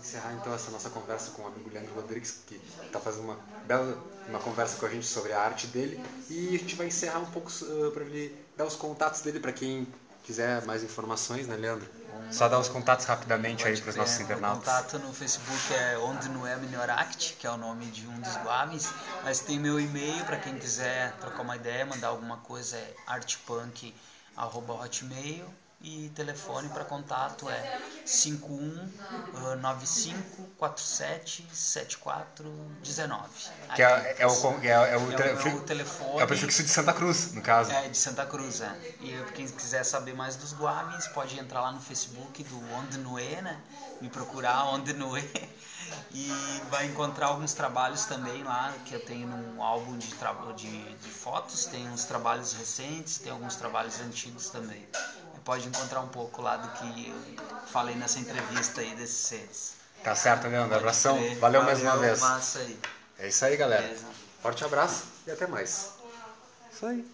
encerrar então essa nossa conversa com o amigo Leandro Rodrigues, que está fazendo uma bela uma conversa com a gente sobre a arte dele. E a gente vai encerrar um pouco uh, para ele dar os contatos dele para quem quiser mais informações, né, Leandro? Só dar os contatos rapidamente Pode aí para os nossos internautas. O contato no Facebook é Onde Não É Melhor Act, que é o nome de um dos guames. Mas tem meu e-mail para quem quiser trocar uma ideia, mandar alguma coisa, é artpunk.hotmail. E telefone para contato é ah, 5195477419. Que é, é o, é, é o, É o telefone. é o prefixo de Santa Cruz, no caso. É, de Santa Cruz, é. E quem quiser saber mais dos Guames, pode entrar lá no Facebook do Onde Noé, né? Me procurar Onde Noé. E vai encontrar alguns trabalhos também lá, que eu tenho num álbum de, de, de fotos, tem uns trabalhos recentes, tem alguns trabalhos antigos também. Pode encontrar um pouco lá do que eu falei nessa entrevista aí desses seres. Tá certo, Leandro. Abração. Crer. Valeu mais uma vez. É isso aí, galera. Beleza. Forte abraço e até mais. Isso aí.